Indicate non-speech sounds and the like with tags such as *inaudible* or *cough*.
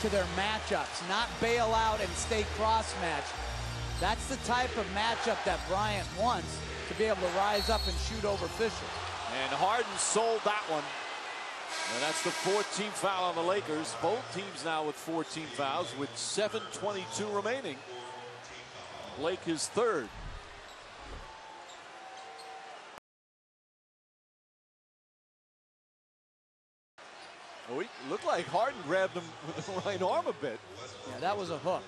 to their matchups, not bail out and stay cross-match. That's the type of matchup that Bryant wants to be able to rise up and shoot over Fisher. And Harden sold that one. And that's the 14th foul on the Lakers. Both teams now with 14 fouls with 7.22 remaining. Blake is third. Oh, he looked like Harden grabbed him with *laughs* the right arm a bit. Yeah, that was a hook.